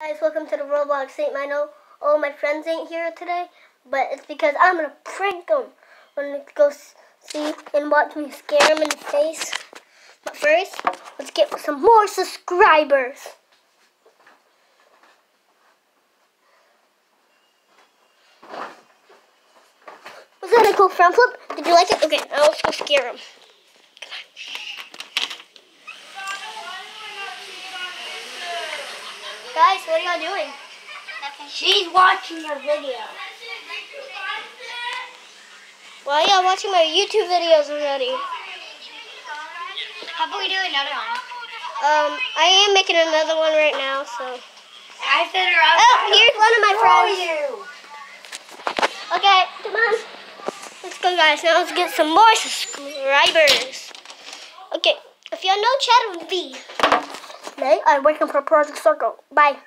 Guys, welcome to the Roblox. I know all my friends ain't here today, but it's because I'm gonna prank them. I'm gonna go see and watch me scare them in the face. But first, let's get some more subscribers. Was that a cool front flip? Did you like it? Okay, now let's go scare them. Guys, what are y'all doing? She's watching your video. Why are y'all watching my YouTube videos already? How about we do another one? Um, I am making another one right now, so. I said her out. Oh, here's one of my friends. you? Okay, come on. Let's go, guys. Now let's get some more subscribers. Okay, if y'all know Chad V, they are working for Project Circle. Bye.